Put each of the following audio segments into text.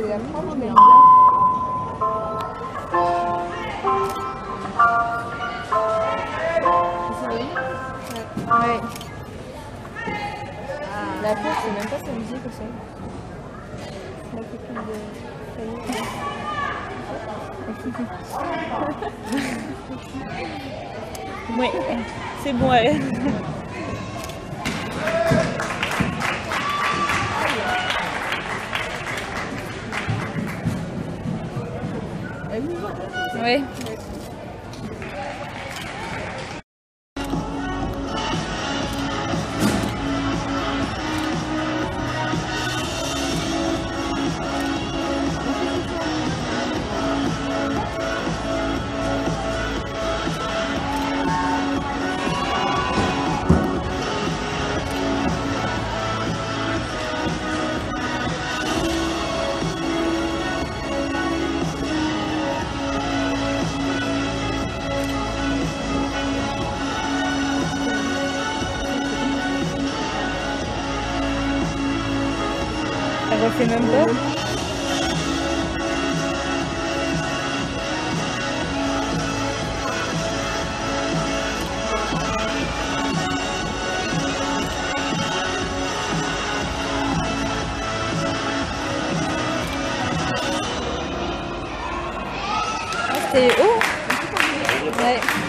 aime bien. Ouais. La pauvre, c'est même pas sa musique aussi. La copine de Oui, c'est bon. ouais. 喂。Refait même. Ah, C'était haut Ouais.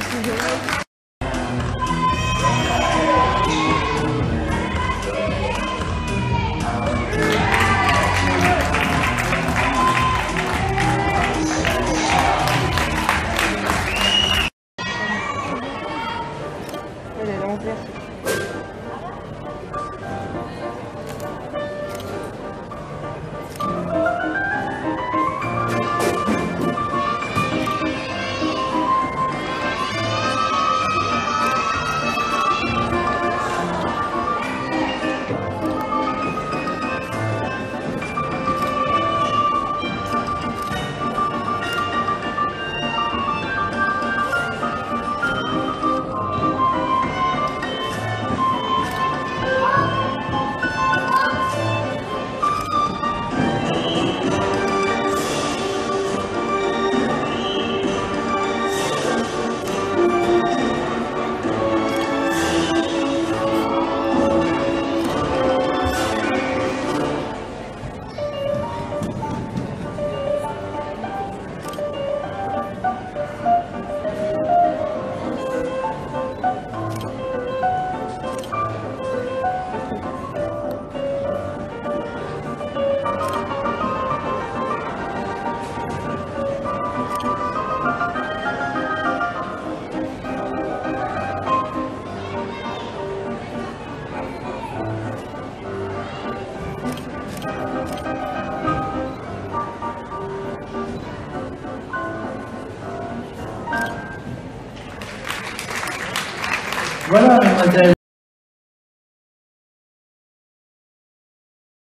谢谢。Voilà, mademoiselle.